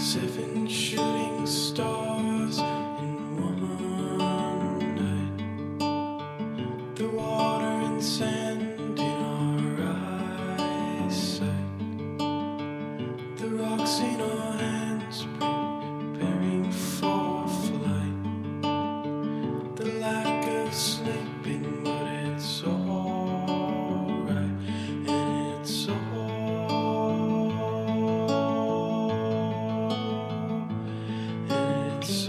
Seven shooting stars in one night. The water and sand in our eyesight. The rocks in our It's